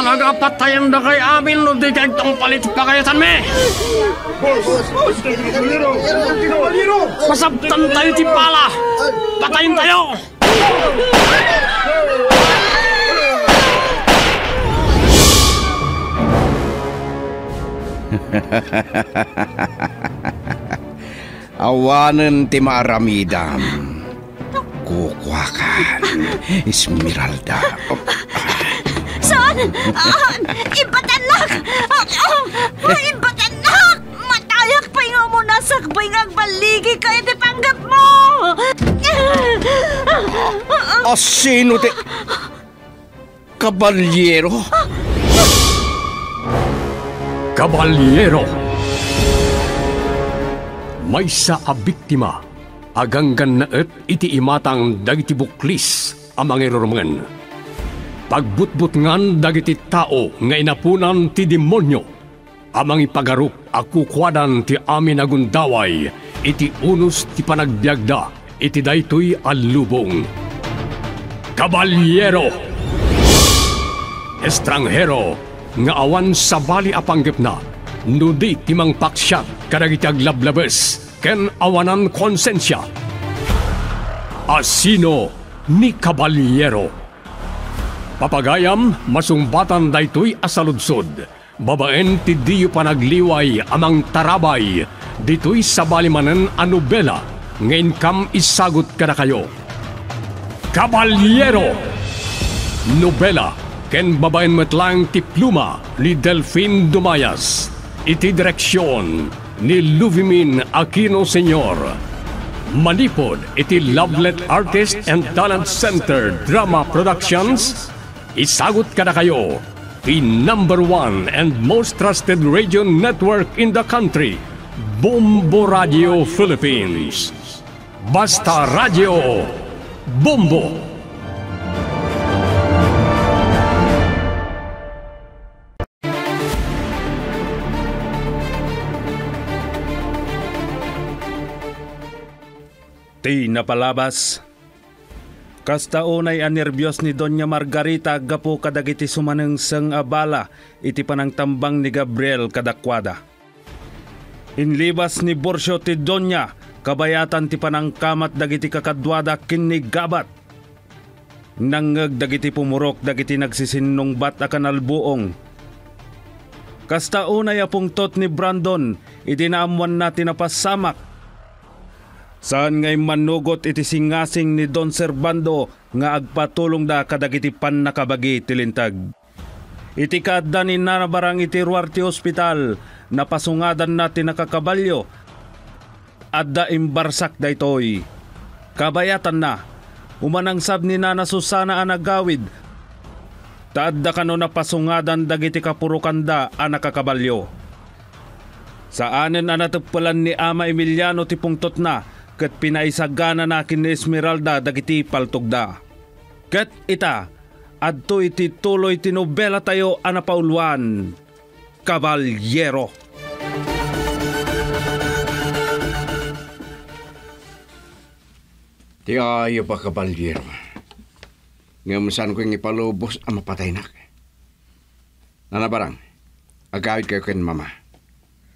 talaga patayan na kay amin no di tong palit pa kayo san me. Masabtan tayo ti pala. Patayin tayo. Awanan ti maaramidam. Kukwakan. Esmeralda. Saan? Ah, ibatanak! Ah, ah, ibatanak! Matayak pa nga mo nasakbay nga baligi kayo di panggap mo! O sino ti... Kabalyero? Kabalyero. May sa abiktima, aganggan na et iti imatang dagiti buklis amang irurungan. Pagbutbut ngan dagiti tao nga inapunan ti demonyo, amang ipagarup akukwadan ti amin agundaway, iti unos ti panagbiagda, iti daytoy alubong. Kabalyero! Estranghero, nga awan sa bali apanggip na, nudi timang paksyat kadagiti aglablabes, ken awanan konsensya. Asino ni Kabalyero. Papagayam, masumbatan daytoy asaludsod. Babaen ti diyo panagliway amang tarabay, ditoy sa balimanan a nobela, ngayon kam isagot ka na kayo. Kabalyero! Nobela, ken babaen metlang ti pluma ni Delphine Dumayas. Iti direksyon ni Luvimin Aquino Senior. Manipod iti Lovelet Artist and Talent Center Drama Productions. Isagot ka na kayo. The number one and most trusted radio network in the country. Bombo Radio Philippines. Basta Radio. Bombo. Ti napalabas. Kasta unay ang nervyos ni Doña Margarita gapo kadagiti sumaneng sang abala iti panangtambang ni Gabriel kadakwada. Inlibas ni Borsyo ti Doña kabayatan ti panangkamat dagiti kakadwada kinigabat. Nangag dagiti pumurok dagiti nagsisinong bat akan albuong. Kasta unay apungtot ni Brandon iti naamuan natin na pasamak Saan ngay manugot iti singasing ni Don Servando nga agpatulong da kadagiti pan nakabagi tilintag. Iti kadda ni nanabarang iti Ruarte Hospital na pasungadan natin nakakabalyo at da imbarsak da itoy. Kabayatan na, umanang sab ni Nana Susana ang nagawid Taadda kano na pasungadan dagiti kapurukanda ang nakakabalyo. Saanen ang natagpalan ni Ama Emiliano ti pungtot na kat pinaisagana nakin ni Esmeralda dagiti paltugda. Kat ita, adto iti tuloy tinobela tayo anapauluan. Kabalyero. Ti ayo pa kabalyero. Ngamusan ko yung ipalubos ang mapatay na. Nanabarang, agawid kayo ken mama.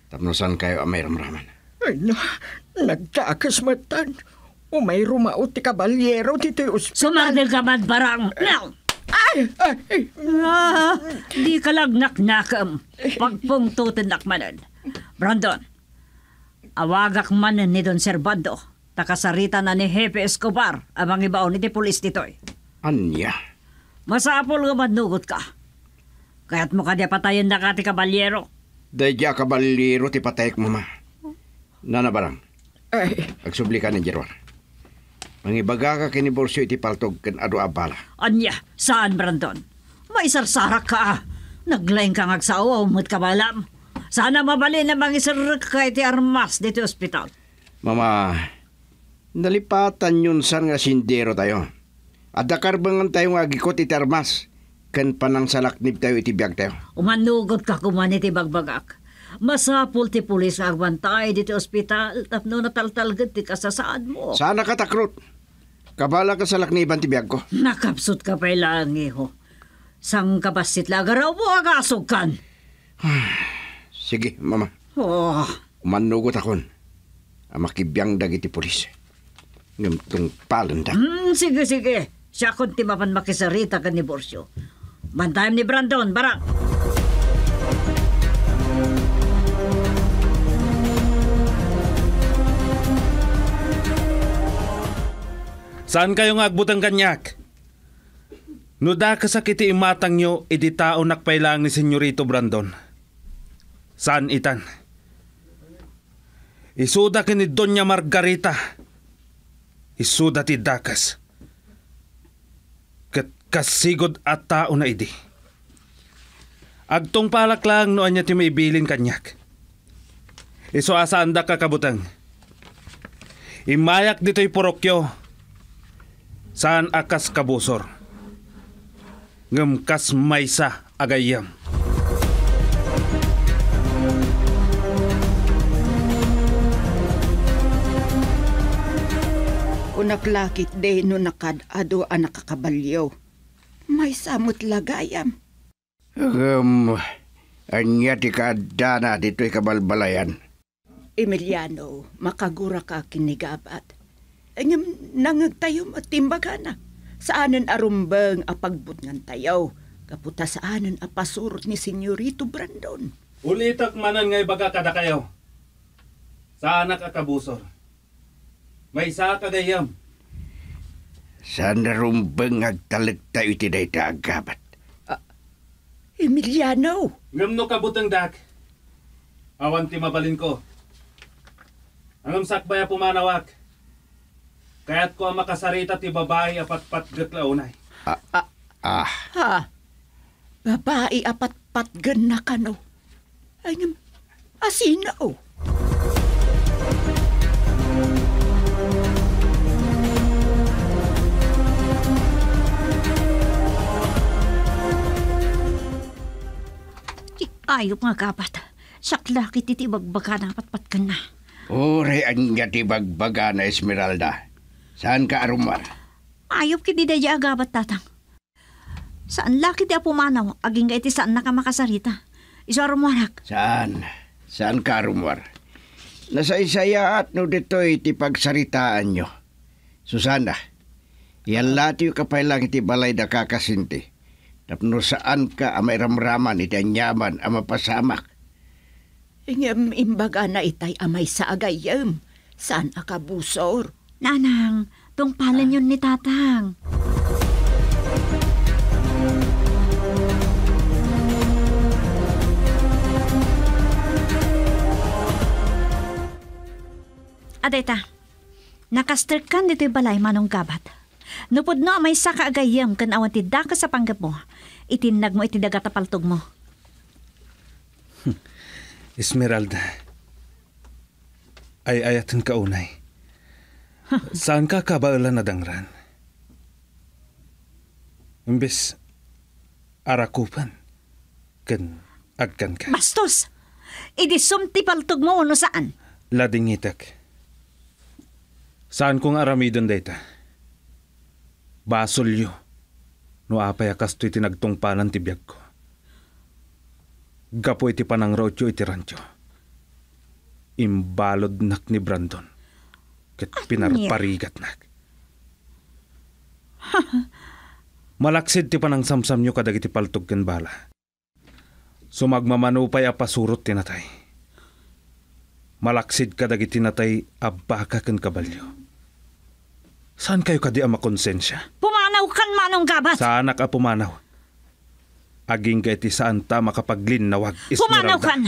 Tapnosan kayo ang may ramraman. Ay na, nagtakas matan. O may rumao ti kabalyero dito yung Sumardil ka man barang. Now! Ay, ay, ay. Ah, di ka lang naknakam. Pagpungtutin nakmanan. Brandon, awagak man ni Don Servando. Takasarita na ni Hepe Escobar amang ibaon ni ti pulis ditoy. Anya? Masapol nga manugot ka. Kaya't mo ka di patayin na ka ti kabalyero. Dadya kabalyero ti patay mama. Nanabarang, Ay, agsubli ka ng Jerwar. Mangibaga ka kiniborsyo iti paltog ken adu abala. Anya, saan Brandon? May sarsarak ka ah. Naglaing kang agsawa, umut ka balam. Sana mabali na mangisarrak ka iti armas dito ospital. Mama, nalipatan yun san nga sindero tayo. At nakarbangan tayo nga agikot iti armas. Ken panang salaknib tayo iti biyag tayo. Umanugot ka kuman iti bagbagak. Masapul ti pulis nga agbantay dito ospital tapno nataltalgad ti kasasaan mo. Sana katakrot. Kabala ka sa lakniban ti biyag ko. Nakapsot ka pa ilang iho. Sang kabasit lagaraw mo agasog kan. Sige, mama. Oh, Umanugot akon. Ang makibiyang dagiti pulis. Ngam tong palanda. hmm, sige, sige. Siya kung timapan makisarita ka ni Borsyo. Bantayam ni Brandon, barang. Saan kayo nga agbutang kanyak? No da kasakiti imatang nyo, iti tao nakpailang ni Senyorito Brandon. Saan itan? Isuda ka ni Doña Margarita. Isuda ti dakas. Kat kasigod at tao na idi. Agtong palak lang noan niya ti maibilin kanyak. Iso asaan da ka kabutang. Imayak dito'y porokyo. Saan akas kabusor? Ngem kas maysa agayam. Unaklakit de no nakadado ang nakakabalyo. May samot lagayam. Um, anya ti kadana dito'y kabalbalayan. Emiliano, makagura ka kinigabat. Ngam nangagtayo matimbagana. Saanan arumbang apagbut ngan tayaw. Kaputa saanan apasurot ni Senyorito Brandon. Ulitak manan ngay baga kada kayo. Saan nakakabusor? May sa kagayam. Saan narumbang agtalag tayo iti day agabat. Emiliano, Ngam no kabutang dak. Awan ti mabalin ko. Angam sakbaya pumanawak. Kaya't ko ang makasarita ti babae apat patgat launay. Ah, ha? Babae apat patgan na kano. Ay, ngam, asina o. Ayop nga kapat. Sakla kiti ti bagbaga na patpat ka na. ore anya ti bagbaga na Esmeralda. Saan ka arumar? Ayop kiti daya agabat tatang. Saan laki ti apumanaw, aging ka iti saan na ka makasarita. Iso arumwarak. Saan? Saan ka arumar? Nasa isaya at no dito'y ti pagsaritaan nyo. Susana, yan lati yung kapailang iti balay da kakasinti. Tapno saan ka amay ramraman iti anyaman ang mapasamak. Ngam imbaga na itay amay sa agayam. Saan akabusor? Nanang, tungpalan yun ni tatang. Adeta, nakaster kan dito'y balay manong gabat. Nupod no may saka agayam kan awan ti daka sa panggap mo. Itinag mo iti dagat paltog mo. Esmeralda. Ay ayatan ka unay. Saan ka kabailan na dangran? Imbes arakupan. Kan agkan ka. Bastos! Idi sumti paltog mo no saan? Lading itak. Saan kong aramidon data? Basolyo. No apay akas to'y tinagtungpalan ti biyag ko. Gapo iti panang rodyo iti rancho. Imbalod nak ni Brandon. Kat pinarparigat nak. Malaksid ti panang samsam nyo kadag iti paltog ken bala. Sumagmamanupay a pasurot tinatay. Malaksid kadag iti natay abaka ken kabalyo. Saan kayo kadi a makonsensya? Pumanaw kan manong gabat! Sa anak a pumanaw. Aging ka iti saan ta makapaglinawag Pumanaw Esmeralda. kan!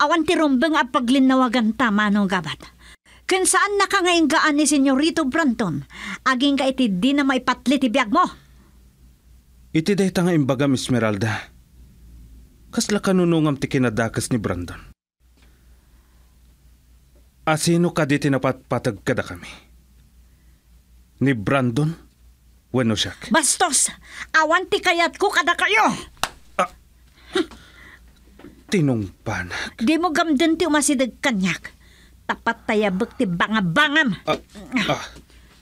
Awan ti rumbeng a paglinawagan ta manong gabat. Kun saan na ka ngayon gaan ni Senyorito Branton, aging ka iti di na maipatli ti biyag mo. Iti dayta nga imbagam Esmeralda. Kasla kanunungam ti kinadakas ni Brandon. Asino ka di tinapatpatag kada kami? Ni Brandon? Weno siya. Bastos! Awan ti kayat ko kada kayo! Tinungpanag. Di mo gamden ti umasidag kanyak. Tapat tayabag ti bangabangam. Ah, ah,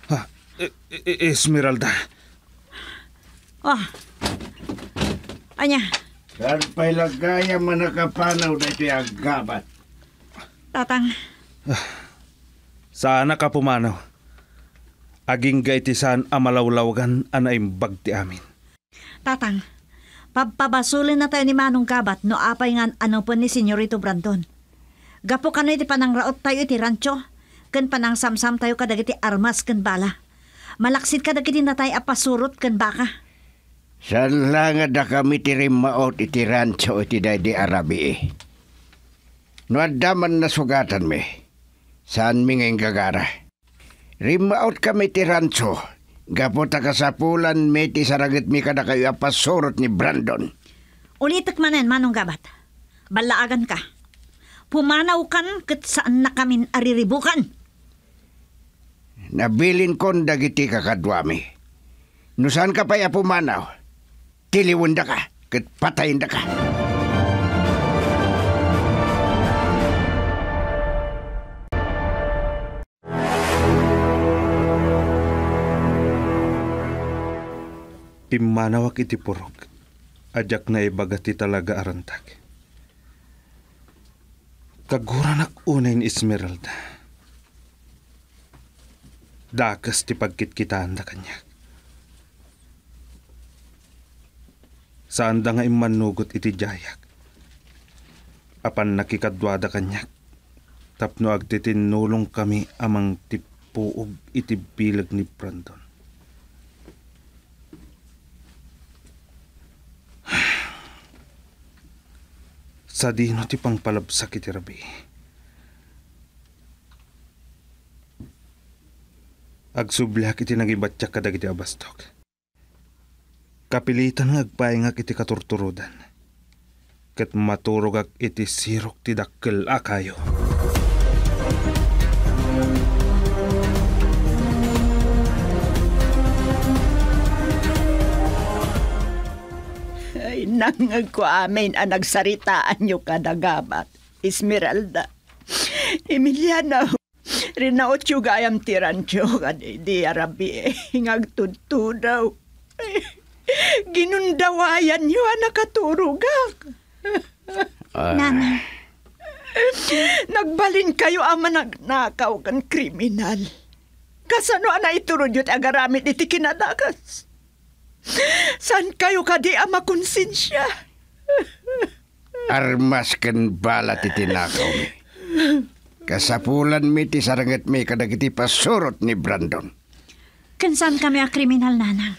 ah, E- E- Esmeralda. Oh, Anya, Saan pa'y lagaya man nakapanaw na ito yung gabat? tatang, Sana ka pumanaw. Aging gaitisan amalawlawgan anay bagti amin. tatang. Papabasulin na tayo ni Manong Kabat no apay nga ano po ni Senyorito Brandon. Gapo kano iti panang raot tayo iti rancho. Kan panang samsam tayo kadagiti armas kan bala. Malaksit kadagiti na tayo apasurot kan baka. Saan lang da kami tirimaot iti rancho iti daydi Arabi eh. No adaman na sugatan me. Saan mi ngayon gagara? Rimaot kami ti rancho. Gapo ta kasapulan me ti saragit mi kada kayo apasurot ni Brandon. Ulitak manen, Manong Gabat. Balaagan ka. Pumanaw kan kat saan na kami ariribukan. Nabilin kon dagiti kakadwami. No saan ka pa pumanaw? Tiliwan da ka. Kat patayin da ka. Pimanawak iti purok. Ajak na ibagati talaga arantag. Kaguranak unay ni Esmeralda. Dakas ti pagkitkitaan da kanya. Saan da nga imanugot iti jayak. Apan nakikadwada kanyak. Tapno agtitinulong kami amang tipuog iti bilag ni Brandon. Sa dino ti pangpalabsak iti rabi. Agsublak iti nagibatyak kadag iti abastok. Kapilitan nga agpaingak iti katurturudan. Kat maturog iti sirok ti dakkel akayo. Ay, nangag ko amin ang nagsaritaan nyo kadagabat. Esmeralda. Emiliana, rinaot yung gayam tirancho kadi di arabi eh. Hingag daw. Ginundawayan nyo ang nakaturugak. Nanay, Nagbalin kayo ama nagnakaw kan kriminal. Kasano ana iturod yun agaramit iti kinadakas. San kayo kadi ama konsensya? Armas ken bala ti tinakaw mi. Kasapulan mi ti saranget mi kadagiti pasurot ni Brandon. kansan kami a kriminal nana?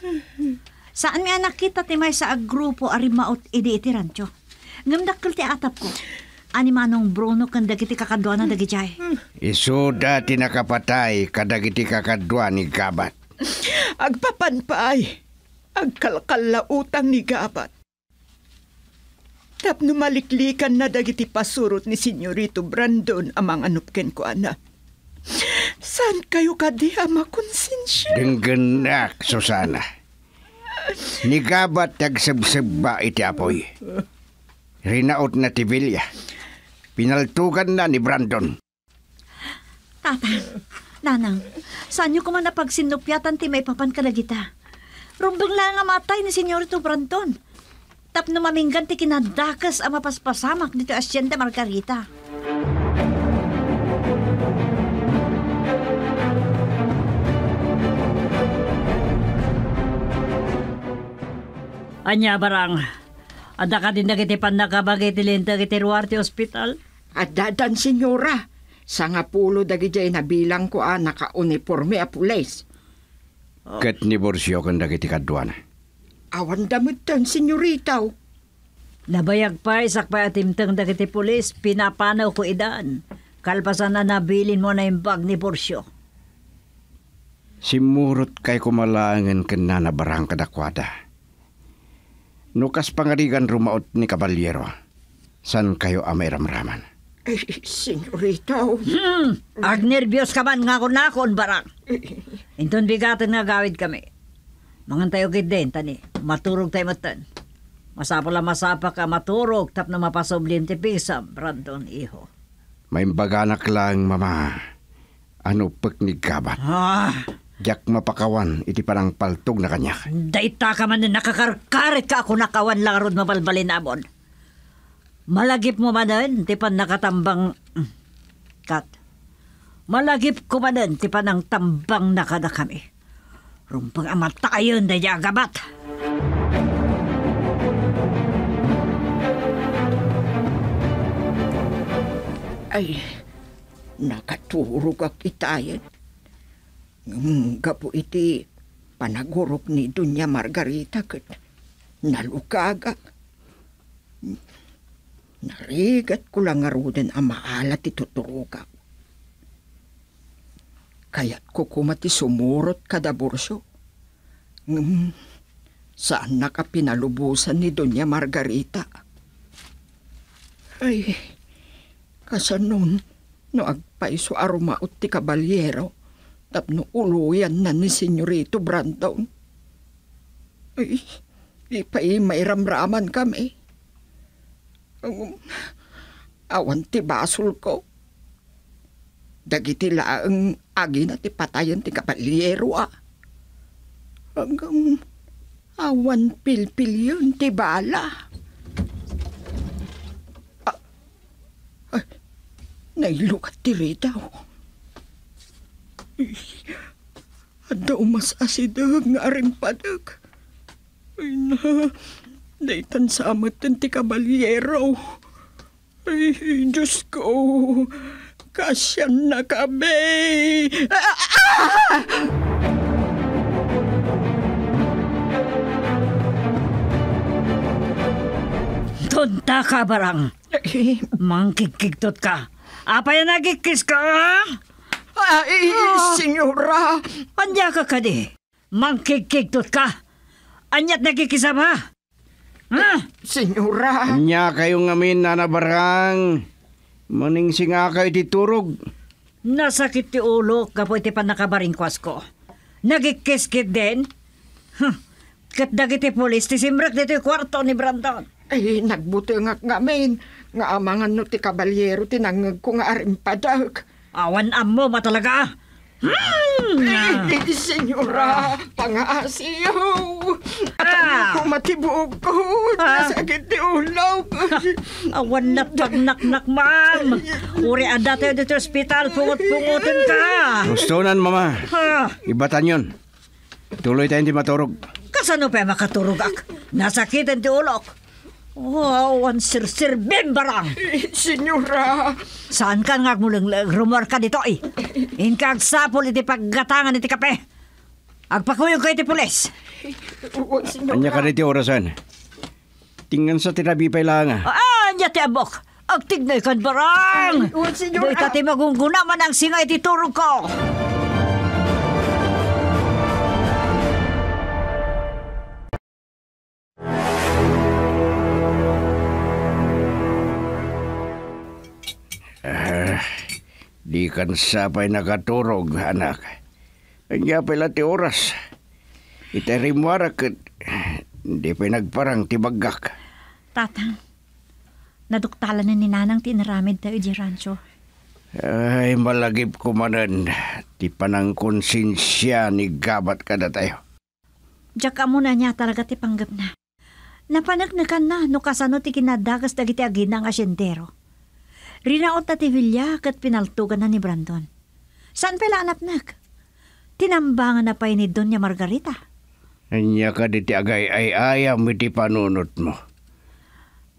Saan mi anak kita ti may sa agrupo arimaot idi iti rancho? Ngamdakkel ti atap ko. Ani manong Bruno kan dagiti kakadwa na dagijay. Isuda ti nakapatay kadagiti kakadwa ni Gabat. Agpapanpaay. Agkalkal utang ni Gabat. Tapno maliklikan na dagiti pasurot ni Senyorito Brandon amang anupken ko ana. San kayo kadi ama konsensya? Denggenak, Susana. Ni Gabat tagsabsab ba iti apoy. Rinaot na ti Villa. Pinaltugan na ni Brandon. Tatang, nanang, saan nyo kuman napagsinupyatan ti may papan kadagita? Rumbang lang nga matay ni Senyorito Brandon. Tap na maminggan ti kinadakas ang mapaspasamak dito Asyenda Margarita. Anya barang, ada ka din dagiti panakabagay ti lenta kiti Ruarte Hospital? At dadan senyora, sa nga pulo dagijay na bilang ko ah, naka-uniforme a pulis. Kat ni Borsyo kan dagiti kadwa na. Awan damit tan senyoritaw. Nabayag pa, isak pa atimtang dagiti pulis, pinapanaw ko idan. Kalpasan na nabilin mo na yung bag ni Porsyo. Simurot kay kumalangan ken na barang kadakwada. Nukas pangarigan rumaot ni Kabalyero. San kayo amay ramraman? Eh, senyoritaw. Hmm, ag nervyos ka man nga kun nakon barang. Inton bigatan nga gawid kami. Mangan tayo gid din, tani. Maturog tayo matan. Masapa lang masapa ka maturog, tap na mapasoblim ti pisa, Brandon, iho. May baganak lang, mama. Ano pek ni Gabat? Ah, Jak mapakawan iti parang paltog na kanya. Dayta ka man na nakakarkarit ka ako nakawan lang ron mabalbalin namon. Malagip mo man din, ti pan nakatambang... Kat, malagip ko man din, ti pan ang tambang nakada kami. Rumpang amatayon na agabat. Ay, nakaturog ak itayan. Ngam gapo iti panagurok ni Dunya Margarita kat nalukagak. Narigat ko lang arudan ang maalat ituturugak. Kaya't ko kumati sumurot kada burso. Ngam, saan nakapinalubusan ni Dunya Margarita? Ay, kasanon, no agpaiso arumaot ti kabalyero, tapno uluyan na ni Senyorito Brandon. Ay, di pa may ramraman. Um, awan ti basol ko. Dagiti laang agi na ti patayan ti kabalyero ah. Hanggang awan pilpil yun ti bala. Nailukat ti Rita. Ada umas asidag nga aring padag. Ay na, daytan sa amatan ti kabalyero. Ay, Diyos ko, kasyan na kami. Ah! Tunta ka barang. Ay, Mangkikigtot ka. Apa yan nagikis ka? ah? ay, senyora. Anya ka kadi. Mangkikigtot ka. Anyat nagkikisa Ha? Senyora. Anya kayo ngamin nanabarang. Maning singa kayo titurog. Nasakit ti ulo kapoy ti panakabaringkwas ko. Nagikiskit din. Huh. Kat dagiti polis ti simrak dito yung kwarto ni Brandon. Ay, nagbuto nga ngamin. Nga amangan no ti kabalyero tinangag ko nga aring padag. Awan amo matalaga. Hmm. Ay, senyora, pangaasiyo. Ah. At ako matibog ko. Nasakit ti ulo. Awan na tagnaknak ma'am. Uri ada tayo dito sa ospital. Pungot-pungutin ka. Gustonan, mama. Ha. Ibatan yon. Tuloy tayong di maturog. Kasano pa makaturog ak? Nasakitan ti ulok. Oh, awan sir-sir bimbarang. Senyora, Saan ka nga mulang rumor ka dito eh? Inkag sapol iti paggatangan iti kape. Agpakuyog ko iti pulis. Anya ka riti orasan. Tingnan sa tirabi pa ilanga. Ah, anya ti abok. Agtignay kan barang. Uwan, senyora. Doy tati magunguna man ang singa iti turog ko. Di kan sapay nakaturog, anak. Anya pala ti oras. Itarimwara kat... Di pa nagparang tibagak. Tatang, naduktalan na ni Nanang tinaramid tayo di rancho. Ay, malagip ko manan. Ti panang konsensya ni gabat kada tayo. Diyak ka muna niya talaga ti panggap na. Napanagnakan na no kasano ti kinadagas dagiti aginang asyendero. Rinaot na ti Villa kat pinaltugan na ni Brandon. Saan pala anapnak? Tinambangan na pa ni Doña Margarita. Anya ka di ti agay ay ayam iti panunot mo.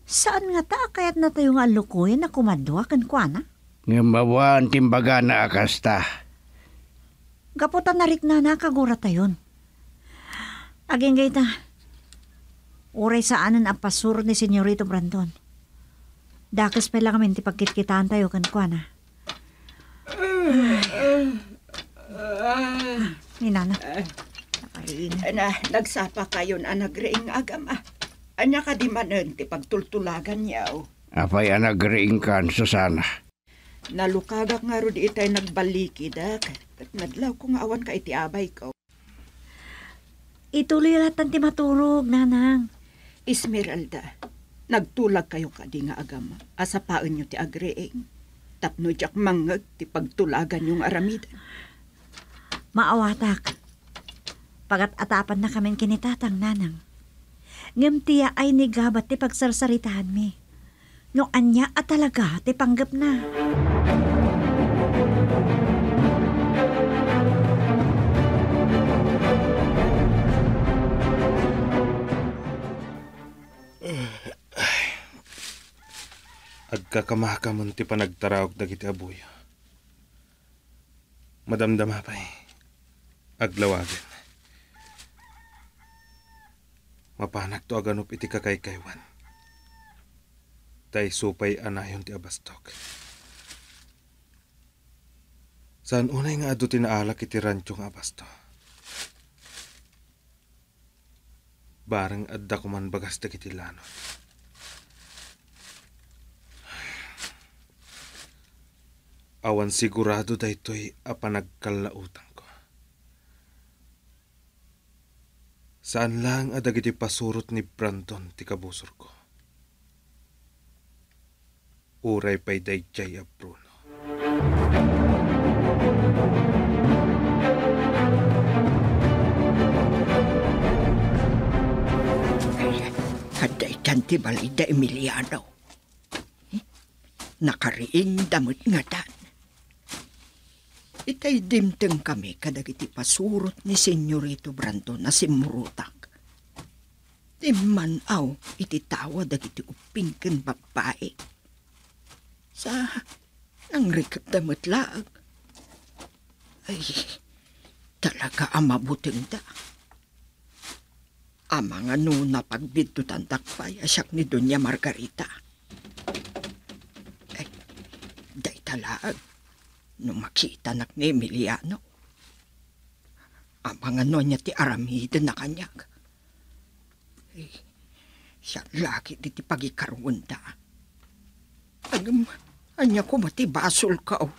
Saan nga ta kayat na tayo nga lukuyin na kumadwa kan kuana? Nga mawan timbaga na akasta. Gaputan na rik na nakagura tayon. Aging gayta, uray saanan ang pasur ni Senyorito Brandon. Dakas pa lang kami pagkitkitaan tayo kan kuana. Ni Nana. Na, nagsapa kayo na nagreing agam ah. Anya ka di manen ti pagtultulagan niyaw. Apay anagriing kan Susana. Nalukagak nga ro di itay nagbalikid ah. Kat nadlaw ko nga awan ka iti abay ko. Ituloy lahat ti maturog, Nanang. Esmeralda, nagtulag kayo ka di nga agam. Asapaan nyo ti agreing. Tapno jak mangag ti pagtulagan yung aramidan. Maawatak. Pagat atapan na kamin kinitatang nanang. Ngam tiya ay nigabat ti pagsarsaritahan mi. No anya at talaga ti panggap na. Agkakamakamon ti panagtarawag dagiti abuyo. Madamdama pa eh. Aglawagan. Mapanak to aganup iti kakaykaywan. Tay supay anayon ti abastok. Saan unay nga ado tinaalak iti rancho nga abasto? Barang adda kuman bagas dagiti lanon. Awan sigurado daytoy apanagkalautan ko. Saan lang adagiti pasurot ni Brandon ti kabusor ko. Uray pa'y dayjay a Bruno. Kaday tanti balida Emiliano. Eh, Nakariing damot nga dan. Itay dimteng kami kadagiti pasurot ni Senyorito Brandon na simurutak. Timman aw iti tawa dagiti uping ken babae. Sa nangrikap damot laag. Ay, talaga ang mabuting da. Amang ano na pagbitutan takpay asyak ni Doña Margarita. Ay, day talaag. Nung makita nak ni Emiliano. Amang ano niya ti aramida na kanyag. Ay, siya lagi di ti pagikarunta. Agam, anya ko mati basol ka oh.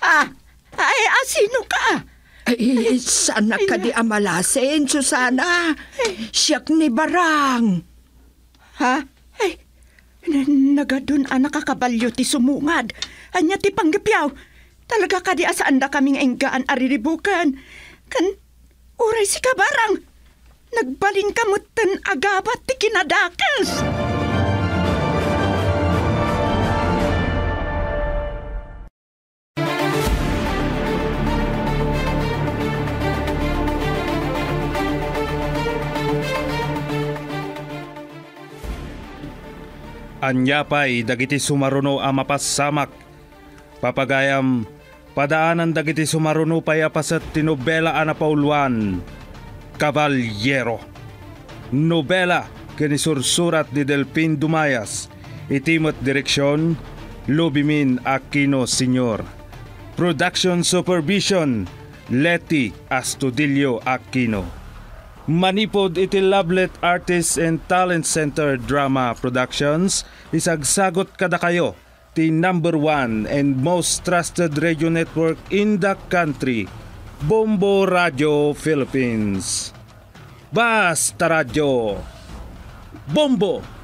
Ah, ay, ah, sino ka? Ay, sana ka di amalasin, Susana. Siyak ni Barang. Ha? Nagadun anak kakabalyo ti sumungad. Anya ti panggapyaw. Talaga ka di asaan da kaming enggaan ariribukan. Kan, uray si kabarang. Nagbalin kamutan agabat ti kinadakas. Anyapay dagiti sumaruno a mapassamak. Papagayam padaanan dagiti sumaruno pay apasat ti nobela a napauluan. Caballero. Nobela kinisursurat ni Delpin Dumayas. Itimot direksyon Lubimin Aquino Sr. Production Supervision Leti Astudillo Aquino. Manipod iti Lablet Artists and Talent Center Drama Productions isagsagot kada kayo ti number one and most trusted radio network in the country Bombo Radio Philippines. Basta Radio Bombo